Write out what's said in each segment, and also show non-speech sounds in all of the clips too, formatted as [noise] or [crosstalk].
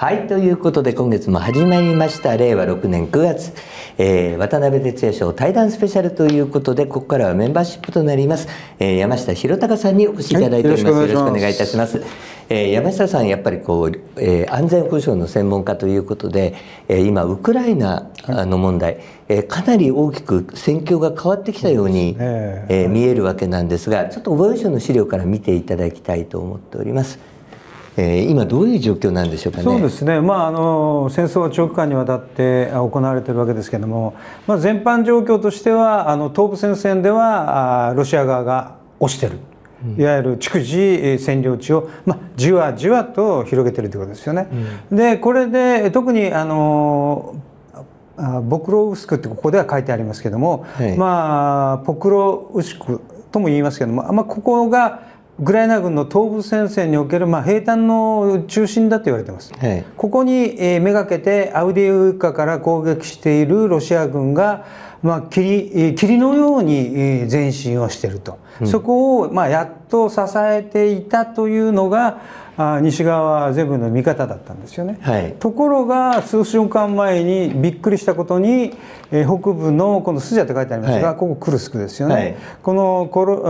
はいということで今月も始まりました。令和6年9月、えー、渡辺哲也賞対談スペシャルということでここからはメンバーシップとなります、えー、山下弘隆さんにお越しいただいております、はい、よろしくお願いいたします。えー、山下さんやっぱりこう、えー、安全保障の専門家ということで、えー、今ウクライナの問題、えー、かなり大きく戦況が変わってきたように、ね、えー、見えるわけなんですがちょっと防衛省の資料から見ていただきたいと思っております。えー、今どういう状況なんでしょうかね？そうですね。まああの戦争は長期間にわたって行われているわけですけれども、まあ全般状況としてはあの東部戦線ではあロシア側が押してる。いわゆる逐次占領地を、まあ、じわじわと広げてるということですよね。うん、でこれで特にあのボクロウスクってここでは書いてありますけども、はい、まあポクロウスクとも言いますけども、まあ、ここがウクライナ軍の東部戦線における、まあ、兵站の中心だと言われてます、はい、ここに、えー、めがけてアウディウカから攻撃しているロシア軍が、まあ、霧霧のように前進をしていると、うん、そこを、まあ、やっと支えていたというのがあ西側全部の見方だったんですよね、はい、ところが数週間前にびっくりしたことに、えー、北部のこのスジャって書いてありますが、はい、ここクルスクですよね、はい、このコロ、え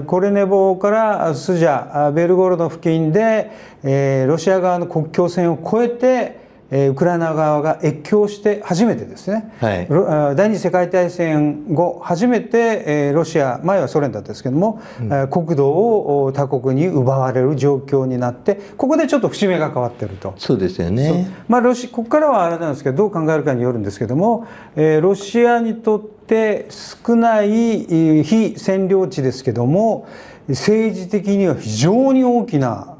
ー、コレネボからスジャベルゴロド付近で、えー、ロシア側の国境線を越えてえウクライナ側が越境して初めてですね、はい、第二次世界大戦後初めて、えロシア前はソ連だったんですけども、うん、国土を他国に奪われる状況になってここでちょっと節目が変わってると。そうですよね。まあロシここからはあれなんですけどどう考えるかによるんですけども、えロシアにとって少ない非占領地ですけども政治的には非常に大きな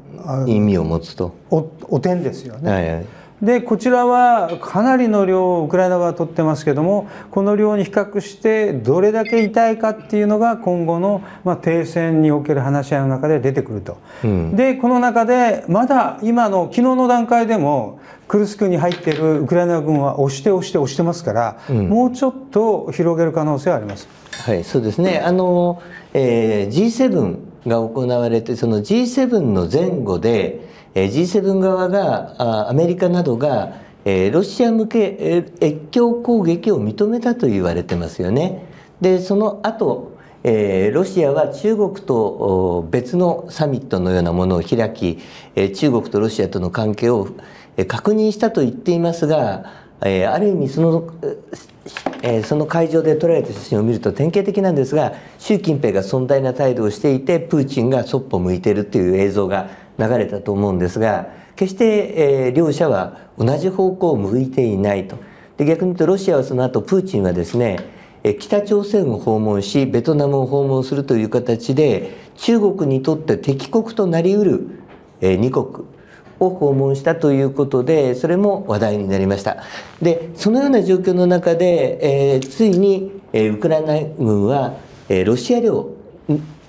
意味を持つと。おお点ですよね。はいはいでこちらはかなりの量をウクライナ側は取ってますけどもこの量に比較してどれだけ痛いかっていうのが今後の、まあ、停戦における話し合いの中で出てくると、うん、でこの中でまだ今の昨日の段階でもクルスクに入っているウクライナ軍は押して押して押してますから、うん、もうちょっと広げる可能性はあります。はいそうですね。あの、えー、G7 が行われてその G7 の前後で G7 側がアメリカなどがロシア向け越境攻撃を認めたと言われてますよね。でその後ロシアは中国と別のサミットのようなものを開き中国とロシアとの関係を確認したと言っていますがある意味そのその会場で撮られた写真を見ると典型的なんですが習近平が尊大な態度をしていてプーチンがそっぽ向いてるっていう映像が流れたと思うんですが決して、えー、両者は同じ方向を向いていないと。で逆に言うとロシアはその後プーチンはですね北朝鮮を訪問しベトナムを訪問するという形で中国にとって敵国となりうる2国を訪問したということでそれも話題になりました。でそのような状況の中で、えー、ついに、ウクライナ軍は、ロシア領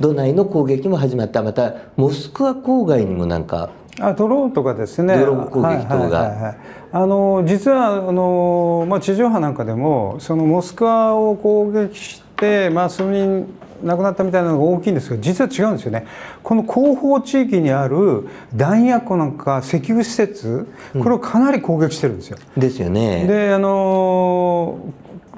土内の攻撃も始まったまたモスクワ郊外にもなんかあドローンとかですねドローン攻撃等が。あの実はあの、まあ、地上波なんかでもそのモスクワを攻撃して、まあ、数人亡くなったみたいなのが大きいんですけど実は違うんですよねこの後方地域にある弾薬庫なんか石油施設これをかなり攻撃してるんですよ。うん、ですよね。であの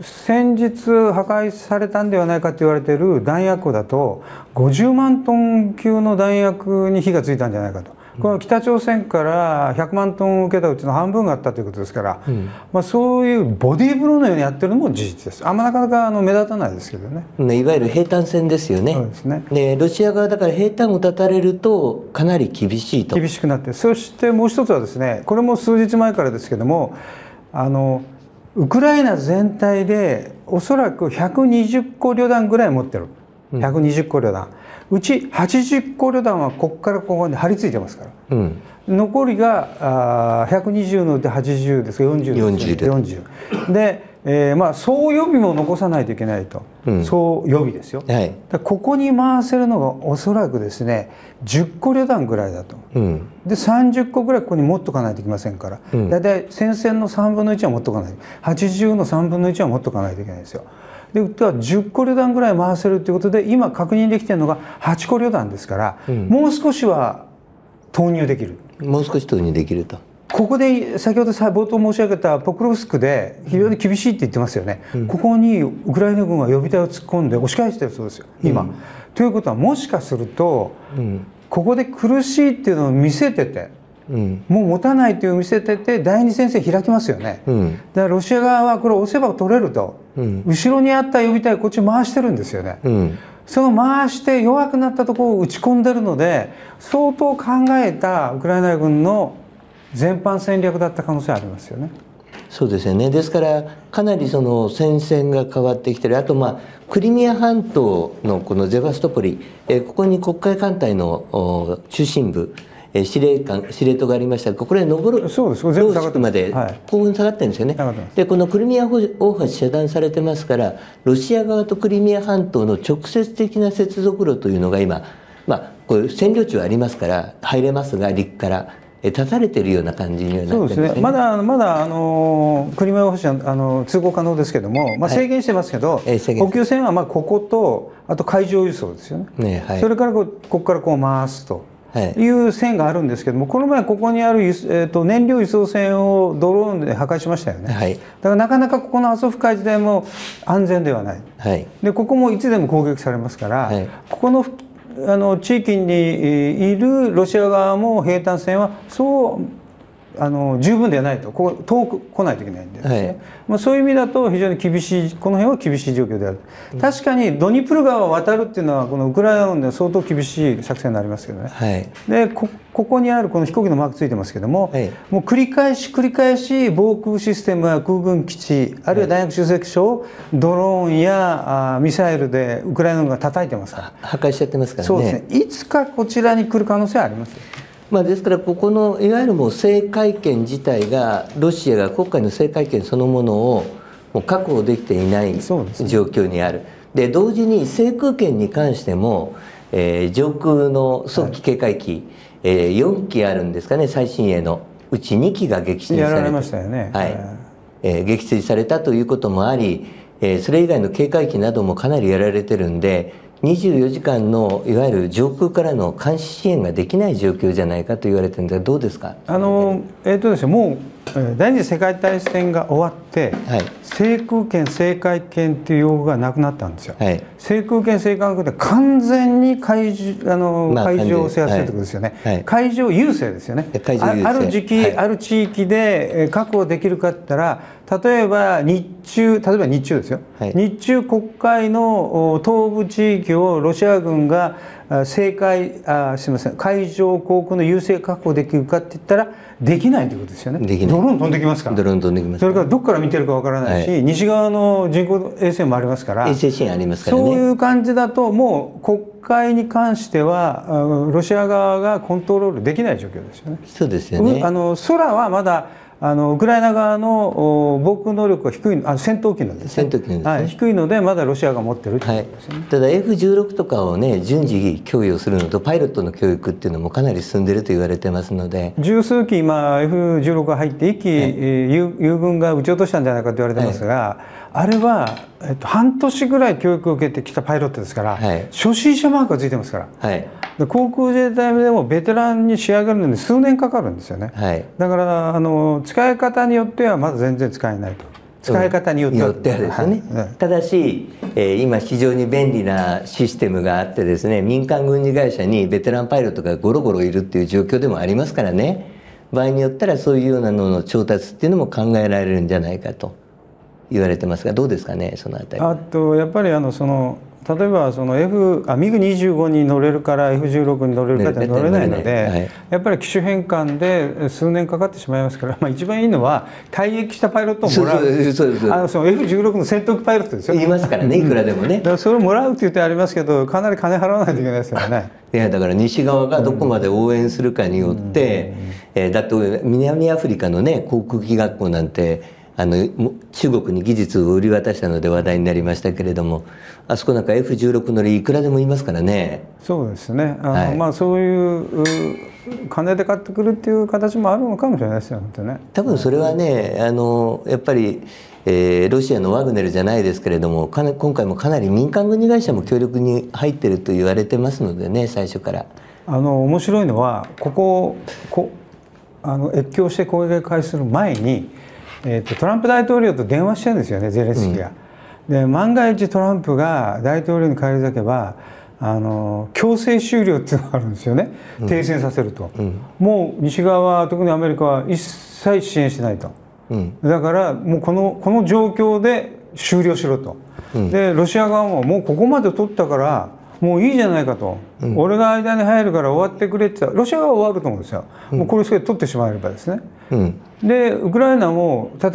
先日破壊されたんではないかと言われている弾薬庫だと50万トン級の弾薬に火がついたんじゃないかと。この北朝鮮から100万トン受けたうちの半分があったということですから、うん、まあ、そういうボディーブローのようにやってるのも事実です。あんまなかなかあの目立たないですけどね。いわゆる兵隊戦ですよね。そうですね。でロシア側だから兵隊を断たれるとかなり厳しいと。厳しくなってそしてもう一つはですねこれも数日前からですけどもあのウクライナ全体でおそらく120個旅団ぐらい持ってる。120個旅団、うち80個旅団はここからここに張り付いてますから、うん、残りがあ120のうち80ですか40です、ね、40で ,40 でえー、まあ総予備も残さないといけないと、うん、総予備ですよ、はい、ここに回せるのがおそらくですね10個旅団ぐらいだと、うん、で30個ぐらいここに持っとかないといけませんから、うん、大体戦線の3分の1は持っとかない。80の3分の1は持っとかないといけないですよ。では10個旅団ぐらい回せるということで今確認できてるのが8個旅団ですから、もう少しは投入できる。もう少し投入できるとここで先ほどさ冒頭申し上げたポクロフスクで非常に厳しいって言ってますよね、ここにウクライナ軍が予備隊を突っ込んで押し返してるそうですよ今。ということはもしかすると、ここで苦しいっていうのを見せてて。もう持たないという見せてて第二戦線開きますよね、だからロシア側はこれ押せば取れると、後ろにあった予備隊こっち回してるんですよね、その回して弱くなったところを打ち込んでるので相当考えたウクライナ軍の全般戦略だった可能性ありますよね。そうですよね。ですからかなりその戦線が変わってきてるあとまあクリミア半島のこのゼバストポリ、えここに黒海艦隊の中心部え司令官司令塔がありました。がこれノボロそうです。全部下がってまで興奮下がってるんですよね、はい、でこのクリミア大橋遮断されてますからロシア側とクリミア半島の直接的な接続路というのが今まあこういう占領地はありますから入れますが陸から立たれているような感じにはなってますね。ねまだまだあのクリミア大橋はあの通行可能ですけども、まあ制限してますけど、はい、補給線はまあこことあと海上輸送ですよね。ねはい、それからここからこう回すと。い。う線があるんですけどもこの前ここにある、えー、と燃料輸送線をドローンで破壊しましたよね、はい、だからなかなかここのアゾフ海自体も安全ではない、はい、でここもいつでも攻撃されますから、はい、ここのあの地域にいるロシア側も兵隊線はそうあの十分ではないと。ここ遠く来ないといけないんで、ね、はい、まあ、そういう意味だと非常に厳しいこの辺は厳しい状況である、うん、確かにドニプル川を渡るっていうのはこのウクライナ軍では相当厳しい作戦になりますけどね、はい、でここにあるこの飛行機のマークついてますけども、はい、もう繰り返し繰り返し防空システムや空軍基地あるいは大学集積所をドローンやあミサイルでウクライナ軍が叩いてます。から破壊しちゃってますからね。そうですね。いつかこちらに来る可能性はあります。まあ、ですからここのいわゆるもう制海権自体がロシアが国家の制海権そのものをもう確保できていない状況にある。で同時に制空権に関しても、えー、上空の早期警戒機、はい、えー、4機あるんですかね最新鋭の。うち2機が撃墜されましたよね、はい。えー、撃墜されたということもあり、えー、それ以外の警戒機などもかなりやられてるんで24時間のいわゆる上空からの監視支援ができない状況じゃないかと言われてるんですがどうですか？あの、えーとですね、もう第二次世界大戦が終わって、はい、制空権制海権っていう用語がなくなったんですよ。はい、制空権制海権って完全に海あの、まあ、海上制圧ということですよね、はい、海上優勢ですよね。ある時期、ある地域で確保できるかって言ったら例えば日中例えば日中ですよ、はい、日中国海の東部地域をロシア軍が政海あすみません。海上航空の優勢確保できるかって言ったらできないということですよね。できない。ドローン飛んできますから。ドローン飛んできますそれからどこから見てるかわからないし、はい、西側の人工衛星もありますから衛星支援ありますから、ね、そういう感じだともう国海に関してはロシア側がコントロールできない状況ですよね。そうですよね。あの空はまだあのウクライナ側の防空能力が低いあ戦闘機のです、ね、戦闘機の、ね、はい、低いのでまだロシアが持ってるということですね、はい、ただ F16 とかをね順次供与するのとパイロットの教育っていうのもかなり進んでると言われてますので。十数機今 F16 が入って一機、はい、友軍が撃ち落としたんじゃないかと言われてますが、はい、あれは、えっと、半年ぐらい教育を受けてきたパイロットですから、初心者マークがついてますから。はい。で航空自衛隊でもベテランに仕上げるのに数年かかるんですよね、はい、だからあの使い方によってはまだ全然使えないと。使い方によっては。ですね、はい、ただし、えー、今非常に便利なシステムがあってですね民間軍事会社にベテランパイロットがゴロゴロいるっていう状況でもありますからね。場合によったらそういうようなのの調達っていうのも考えられるんじゃないかと言われてますがどうですかねそのあたり。あとやっぱりあのその例えばその F あ MiG25 に乗れるから F16 に乗れるかって乗れないので、はい、やっぱり機種変換で数年かかってしまいますから、まあ、一番いいのは退役したパイロットをもらう。あのその F16 の戦闘機パイロットですよ言いますからねいくらでもね、それをもらうって言ってありますけどかなり金払わないといけないですよね。いやだから西側がどこまで応援するかによって、えー、だって南アフリカのね航空機学校なんてあの中国に技術を売り渡したので話題になりましたけれどもあそこなんか F16 乗りいくらでもいますからね。そうですね。あの、はい、まあそういう金で買ってくるっていう形もあるのかもしれないですよね。多分それはねあのやっぱり、えー、ロシアのワグネルじゃないですけれどもかな今回もかなり民間軍事会社も協力に入ってると言われてますのでね最初から。あの面白いのはこここあの越境して攻撃を開始する前に、えーと、トランプ大統領と電話してるんですよねゼレンスキーが。うん、で万が一トランプが大統領に返り咲けばあの強制終了っていうのがあるんですよね、停戦させると、うん、もう西側は特にアメリカは一切支援してないと、うん、だからもうこのこの状況で終了しろと、でロシア側ももうここまで取ったからもういいじゃないかと、うん、俺が間に入るから終わってくれって言ったらロシアは終わると思うんですよ、うん、もうこれす取ってしまえばですね、うん、でウクライナも戦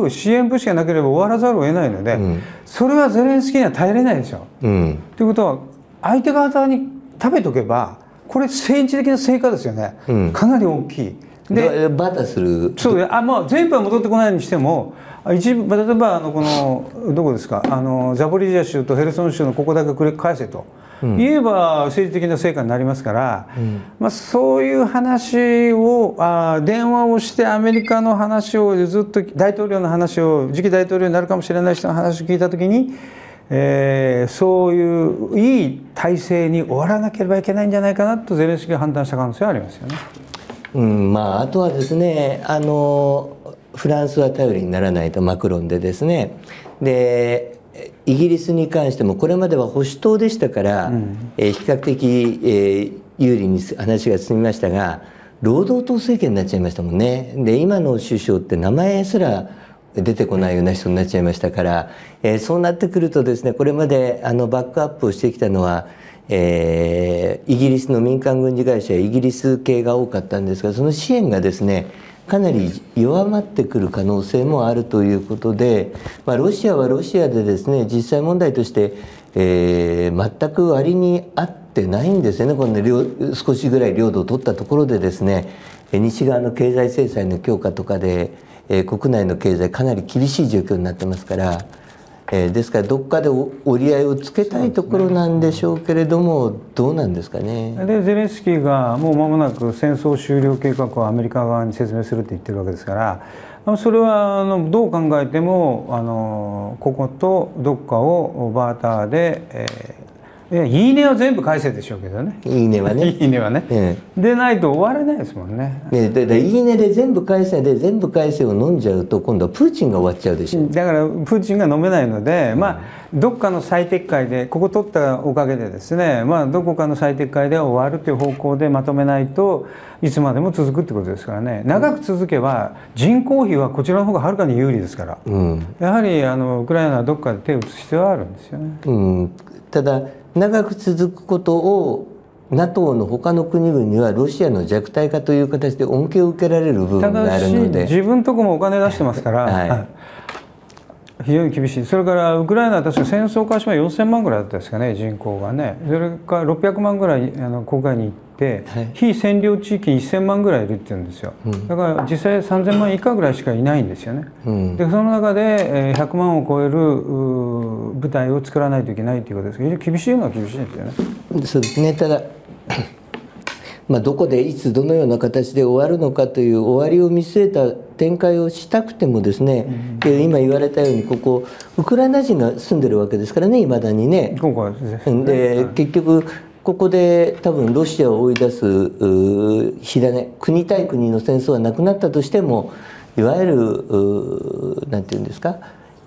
う支援物資がなければ終わらざるを得ないので、それはゼレンスキーには耐えれないですよ。ということは相手方に食べとけばこれ政治的な成果ですよね、かなり大きい。でバタする。そうあ、まあ、全部は戻ってこないにしても一部例えばあのこのどこですか？あのザボリージャ州とヘルソン州のここだけ繰り返せと。言えば政治的な成果になりますから、うん、まあ、そういう話をあ電話をしてアメリカの話をずっと大統領の話を次期大統領になるかもしれない人の話を聞いた時に、えー、そういういい体制に終わらなければいけないんじゃないかなとゼレンスキーが判断した可能性はありますよね。うんまあ、あとはですねあのフランスは頼りにならないとマクロンでですね。でイギリスに関してもこれまでは保守党でしたから、うん、えー、比較的、えー、有利に話が進みましたが労働党政権になっちゃいましたもんね。で今の首相って名前すら出てこないような人になっちゃいましたから、えー、そうなってくるとですねこれまであのバックアップをしてきたのは、えー、イギリスの民間軍事会社イギリス系が多かったんですがその支援がですねかなり弱まってくる可能性もあるということで、まあ、ロシアはロシアでですね実際問題として、えー、全く割に合ってないんですよねこの少しぐらい領土を取ったところでですね西側の経済制裁の強化とかで、えー、国内の経済かなり厳しい状況になってますから。えー、ですからどっかで折り合いをつけたいところなんでしょうけれども、どうなんですかね。でゼレンスキーがもう間もなく戦争終了計画をアメリカ側に説明するって言ってるわけですからそれはあのどう考えてもあのこことどっかをバーターで、えいいねは全部返せでしょうけどね。いいねはね。いいねはね、ええ、でないと終われないですもんね。ねででいいねで全部返せで全部返せを飲んじゃうと今度はプーチンが終わっちゃうでしょ。だからプーチンが飲めないので、うん、まあどっかの最適解でここ取ったおかげでですねまあどこかの最適解で終わるという方向でまとめないといつまでも続くってことですからね。長く続けば人口比はこちらの方がはるかに有利ですから、うん、やはりあのウクライナはどっかで手を打つ必要はあるんですよね。うん、ただ長く続くことを NATO の他の国々にはロシアの弱体化という形で恩恵を受けられる部分があるので。自分とこもお金出してますから、はい、非常に厳しい。それからウクライナは確か戦争開始前4000万ぐらいだったですかね人口がね。それから600万ぐらいあの国外に行って、はい、非占領地域1000万ぐらいいるって言うんですよ、うん、だから実際3000万以下ぐらいしかいないんですよね、うん、でその中で100万を超える部隊を作らないといけないということです。けど厳しいのは厳しいですよね。そうですね。ただ [coughs] まあ、どこでいつどのような形で終わるのかという終わりを見据えた展開をしたくてもですね、うん、今言われたようにここウクライナ人が住んでるわけですからねいまだにね。で、結局ここで多分ロシアを追い出す火種国対国の戦争はなくなったとしてもいわゆる何て言うんですか、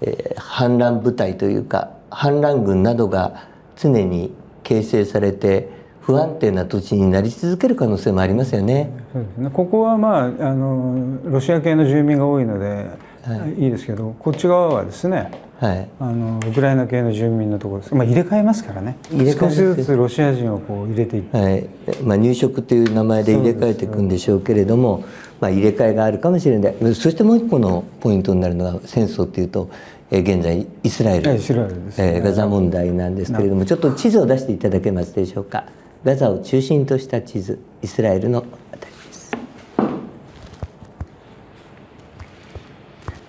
えー、反乱部隊というか反乱軍などが常に形成されて不安定な土地になり続ける可能性もありますよね。ねここはまああのロシア系の住民が多いので、はい、いいですけどこっち側はですねはい、あのウクライナ系の住民のところです、まあ、入れ替えますからね。少しずつロシア人をこう入れていって、はい。まあ、入植という名前で入れ替えていくんでしょうけれども、まあ、入れ替えがあるかもしれない。そしてもう一個のポイントになるのは戦争っていうと、えー、現在イスラエル。イスラエルです、ね、えー、ガザ問題なんですけれどもちょっと地図を出していただけますでしょうか。ガザを中心とした地図イスラエルの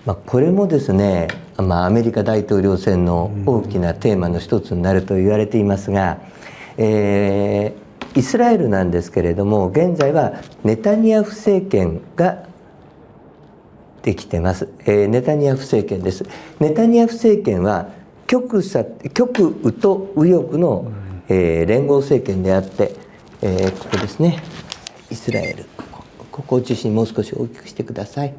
まあ、これもですね、まあ、アメリカ大統領選の大きなテーマの一つになると言われていますが、えー、イスラエルなんですけれども現在はネタニヤフ政権ができてます、えー、ネタニヤフ政権です。ネタニヤフ政権は極左極右と右翼の、えー、連合政権であって、えー、ここですね。イスラエル。ここここを中心にもう少し大きくしてください、はい、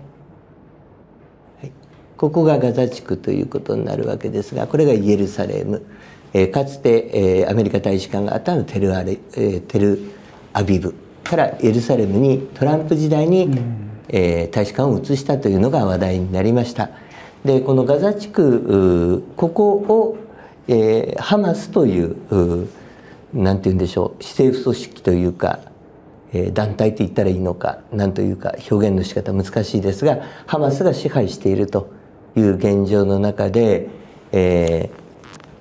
ここがガザ地区ということになるわけですがこれがイエルサレム、えー、かつて、えー、アメリカ大使館があったのテルアレ、えー、テルアビブからエルサレムにトランプ時代に、うん、えー、大使館を移したというのが話題になりました。でこのガザ地区ここを、えー、ハマスという何て言うんでしょう非政府組織というかえ団体と言ったらいいのか何というか表現の仕方難しいですがハマスが支配しているという現状の中で、えー、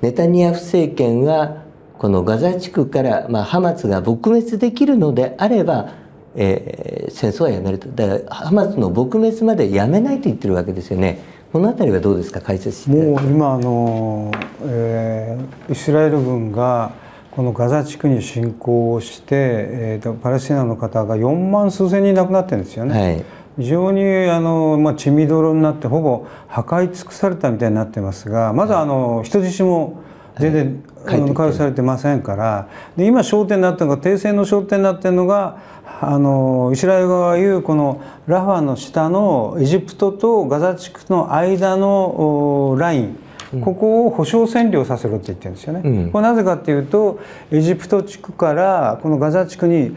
ネタニヤフ政権はこのガザ地区から、まあ、ハマスが撲滅できるのであれば、えー、戦争はやめるとだからハマスの撲滅までやめないと言ってるわけですよね。この辺りはどうですか？解説してもう今あの、えー、イスラエル軍がこのガザ地区に侵攻をして、えーと、パレスチナの方が4万数千人亡くなってるんですよね。はい非常にあの、まあ、血みどろになってほぼ破壊尽くされたみたいになってますがまずあの人質も全然、はい、開されてませんからで今焦点になってるのが停戦の焦点になってるのがあのイスラエル側が言うこのラファの下のエジプトとガザ地区の間のラインここを保証占領させろって言ってるんですよね、うん、これなぜかっていうとエジプト地区からこのガザ地区に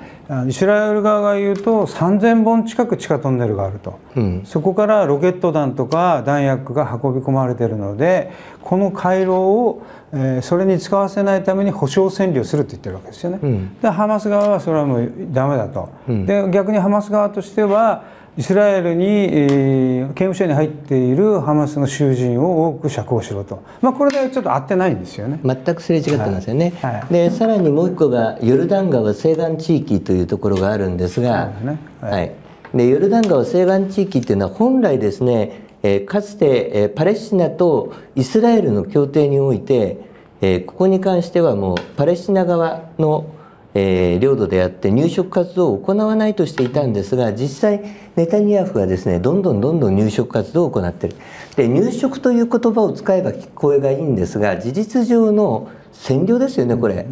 イスラエル側が言うと3,000本近く地下トンネルがあると、うん、そこからロケット弾とか弾薬が運び込まれてるのでこの回廊を、えー、それに使わせないために保証占領するって言ってるわけですよね。うん、でハマス側はそれはもうダメだと。で逆にハマス側としてはイスラエルに、えー、刑務所に入っているハマスの囚人を多く釈放しろと、まあ、これでちょっと合ってないんですよね。全くすれ違ってますよね、はい。はい、でさらにもう一個がヨルダン川西岸地域というところがあるんですが、ね、はい、はい、でヨルダン川西岸地域っていうのは本来ですね、えー、かつて、えー、パレスチナとイスラエルの協定において、えー、ここに関してはもうパレスチナ側のえー、領土であって入植活動を行わないとしていたんですが実際ネタニヤフがですねどんどんどんどん入植活動を行っているで入植という言葉を使えば聞こえがいいんですが事実上の占領ですよねこれ。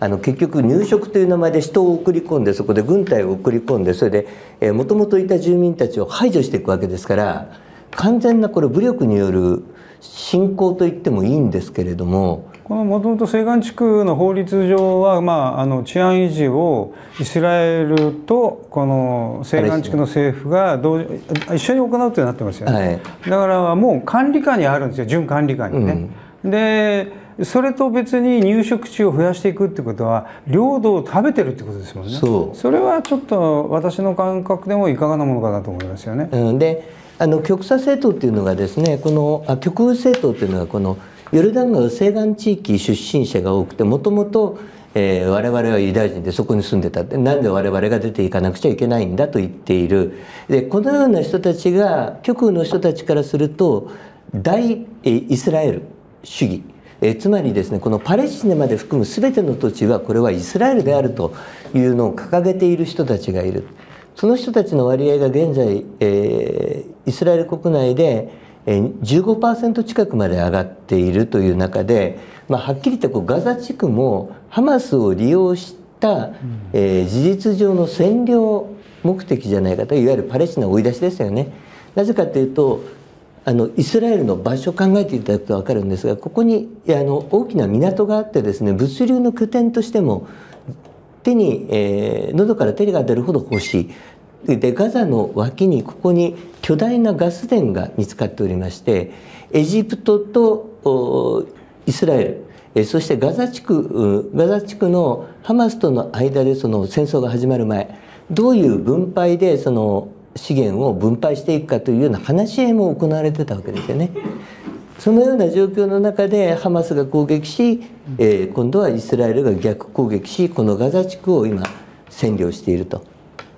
あの結局入植という名前で人を送り込んでそこで軍隊を送り込んでそれでもともといた住民たちを排除していくわけですから完全なこれ武力による侵攻と言ってもいいんですけれどもこのもともと西岸地区の法律上は、まあ、あの治安維持をイスラエルとこの西岸地区の政府が同一緒に行うとなってますよね、はい、だからもう管理下にあるんですよ準管理下に。ね。うん、でそれと別に入植地を増やしていくってことは領土を食べてるってことですもんね。それはちょっと私の感覚でもいかがなものかなと思いますよね。うん、であの極左政党っていうのがですねこのあ極右政党っていうのがこのヨルダン川西岸地域出身者が多くてもともと、我々はユダヤ人でそこに住んでたってなんで我々が出ていかなくちゃいけないんだと言っている。でこのような人たちが極右の人たちからすると大イスラエル主義。えつまりですねこのパレスチナまで含む全ての土地はこれはイスラエルであるというのを掲げている人たちがいる。その人たちの割合が現在、えー、イスラエル国内で15%近くまで上がっているという中で、まあ、はっきり言ってこうガザ地区もハマスを利用した、えー、事実上の占領目的じゃないかといわゆるパレスチナ追い出しですよね。なぜかというとあのイスラエルの場所を考えていただくと分かるんですがここにあの大きな港があってですね物流の拠点としても手に、えー、喉から手が出るほど欲しいでガザの脇にここに巨大なガス田が見つかっておりましてエジプトとイスラエルそしてガザ地区ガザ地区のハマスとの間でその戦争が始まる前どういう分配でその資源を分配していくかというような話し合いも行われてたわけですよね。そのような状況の中でハマスが攻撃し、えー、今度はイスラエルが逆攻撃しこのガザ地区を今占領していると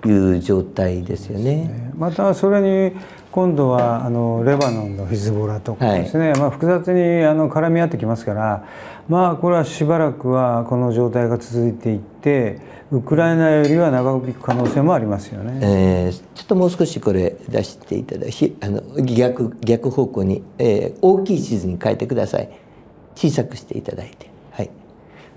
いう状態ですよね。またそれに今度はあのレバノンのヒズボラとかですね、はい、まあ、複雑にあの絡み合ってきますからまあこれはしばらくはこの状態が続いていってウクライナよりは長引く可能性もありますよね、えー、ちょっともう少しこれ出していただきあの逆逆方向に、えー、大きい地図に変えてください小さくしていただいて。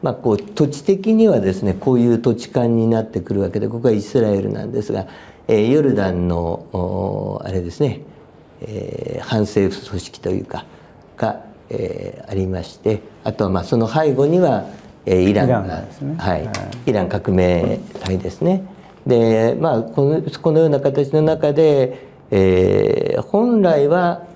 まあ、こう土地的にはですねこういう土地勘になってくるわけでここはイスラエルなんですがえーヨルダンのおあれですね、えー反政府組織というかが、えーありましてあとはまあその背後には、えーイランがねはいはいイラン革命隊ですね。でまあこのこのような形の中で、えー本来は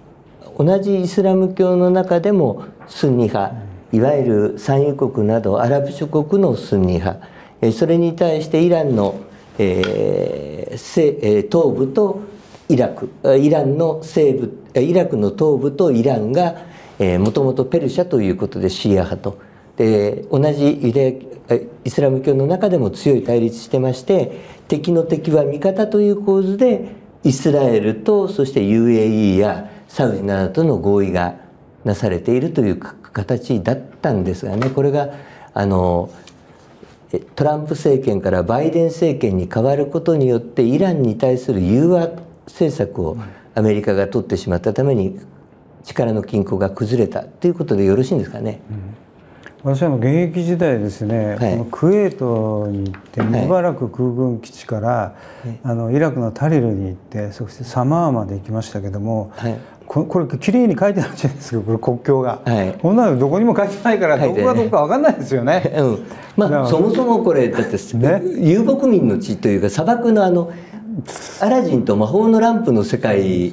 同じイスラム教の中でもスンニ派いわゆる産油国などアラブ諸国のスンニ派。それに対してイランの、えー東部とイラク。イランの西部イラクの東部とイランがもともとペルシャということでシーア派と。で同じユダヤイスラム教の中でも強い対立してまして敵の敵は味方という構図でイスラエルとそして UAE やサウジなどとの合意がなされているという形だったんですがねこれがあのえトランプ政権からバイデン政権に変わることによってイランに対する融和政策をアメリカが取ってしまったために力の均衡が崩れたということでよろしいんですかね。私はあの現役時代ですね、はい。このクウェートに行ってはい。ムバラク空軍基地から、あのイラクのタリルに行ってそしてサマーまで行きましたけども、はいここれ綺麗に書いてあるじゃないですかこれ国境が、はい。こんなのどこにも書いてないからどこがどこか分かんないですよね。うん、まあそもそもこれだって、ね。遊牧民の地というか砂漠のあのアラジンと魔法のランプの世界で。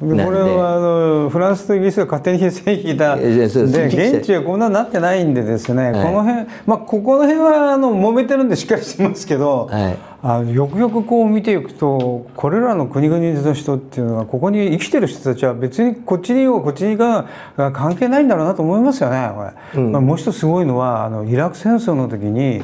これはあのフランスとイギリスが勝手に線引いたで現地はこんなになってないんでですね、い。この辺まあここの辺はあの揉めてるんでしっかりしてますけど、はい。あのよくよくこう見ていくとこれらの国々の人っていうのはここに生きてる人たちは別にこっちにいようこっちに行かが関係ないんだろうなと思いますよねこれ、うん。まあ、もう一つすごいのはあのイラク戦争の時に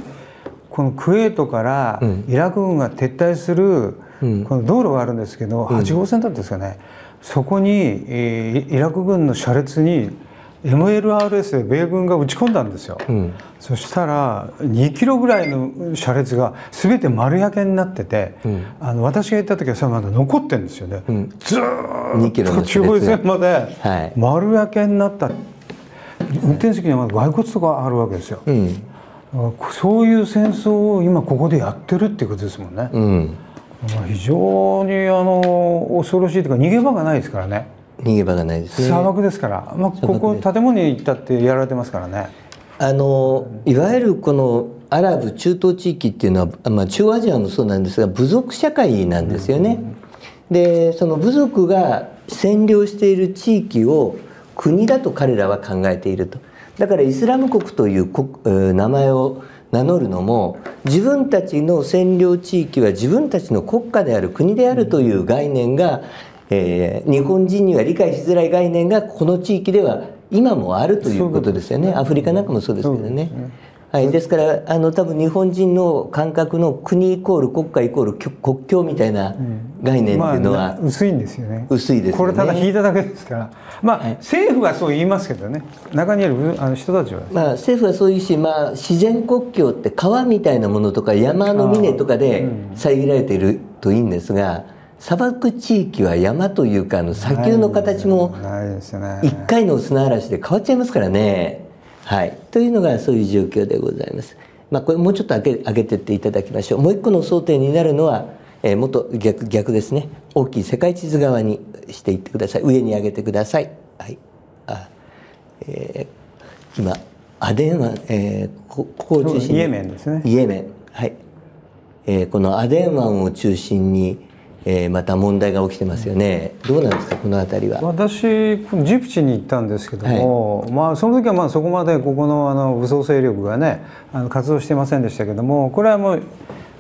このクウェートからうん。イラク軍が撤退するうん。この道路があるんですけど、8号線だったんですかね。そこに、えーイラク軍の車列に MLRS で米軍が撃ち込んだんですよ。うん。そしたら2キロぐらいの車列が全て丸焼けになってて、うん。あの私が行った時はそれまだ残ってるんですよね、うん。ず2キローっと中央線まではい。丸焼けになった、運転席にはまだ骸骨とかあるわけですよ、うんそういう戦争を今ここでやってるっていうことですもんね、うん。まあ非常にあの恐ろしいというか逃げ場がないですからね。逃げ場がないです。ね。砂漠ですから、まあ、ここ建物に行ったってやられてますからね。あのいわゆるこのアラブ中東地域っていうのは、まあ、中央アジアもそうなんですが部族社会なんですよね。でその部族が占領している地域を国だと彼らは考えていると。だからイスラム国という名前を名乗るのも自分たちの占領地域は自分たちの国家である国であるという概念が、えー日本人には理解しづらい概念がこの地域では今もあるということですよね。アフリカなんかもそうですけどね。はい、ですからあの多分日本人の感覚の国イコール国家イコール国境みたいな概念っていうのはまあ薄いんですよね。薄いですよね。これただ引いただけですから。まあ、政府はそう言いますけどね。中にいるあの人たちは。まあ、政府はそういうし、まあ、自然国境って川みたいなものとか山の峰とかで遮られているといいんですが砂漠地域は山というかあの砂丘の形もないですよね。一回の砂嵐で変わっちゃいますからね。はい、というのがそういう状況でございます。まあ、これもうちょっと上げ上げてっていただきましょう。もう一個の争点になるのは、えー、もっと逆逆ですね。大きい世界地図側にしていってください。上に上げてください。はい。あえー今アデン湾、えーこここを中心に。イエメンですね。イエメン。はい、えーこのアデン湾を中心に、えーまた問題が起きてますよね。どうなんですかこの辺りは？私ジプチに行ったんですけども、まあその時はまあそこまでここのあの武装勢力がねあの活動してませんでしたけどもこれはもう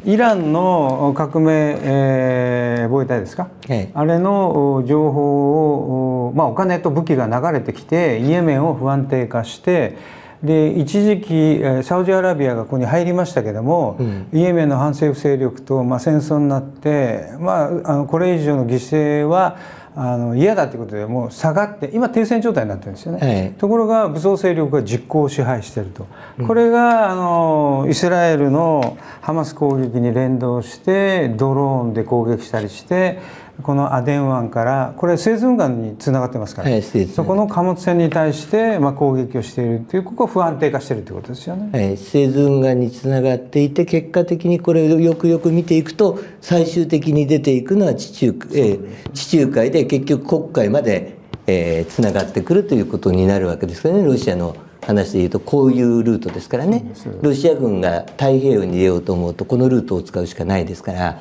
イランの革命、えー防衛隊ですか、はいあれのお情報を、おまあ、お金と武器が流れてきてイエメンを不安定化してで一時期えーサウジアラビアがここに入りましたけども、うん。イエメンの反政府勢力と、まあ、戦争になって、まあ、あのこれ以上の犠牲はあの嫌だということでもう下がって今停戦状態になってるんですよね、はいところが武装勢力が実効支配していると、これがあのイスラエルのハマス攻撃に連動してドローンで攻撃したりしてこのアデン湾からこれスエズ運河につながってますから、はいそこの貨物船に対してまあ攻撃をしているというここは不安定化しているということですよね。はい、スエズ運河につながっていて結果的にこれをよくよく見ていくと最終的に出ていくのは地中,、えー地中海で結局黒海まで、えーつながってくるということになるわけですからね。ロシアの話でいうとこういうルートですからね。ロシア軍が太平洋に出ようと思うとこのルートを使うしかないですから。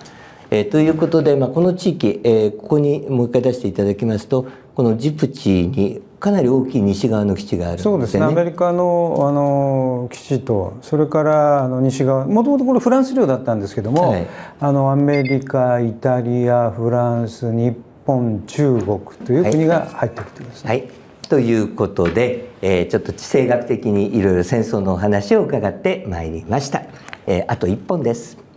えーということで、まあ、この地域、えーここにもう一回出していただきますとこのジプチにかなり大きい西側の基地があるんですよね。そうですねアメリカのあの基地とそれからあの西側もともとこれフランス領だったんですけども、はいあのアメリカイタリアフランス日本中国という国が入っているということですね。はい、ということで、えーちょっと地政学的にいろいろ戦争のお話を伺ってまいりました。えーあと1本です。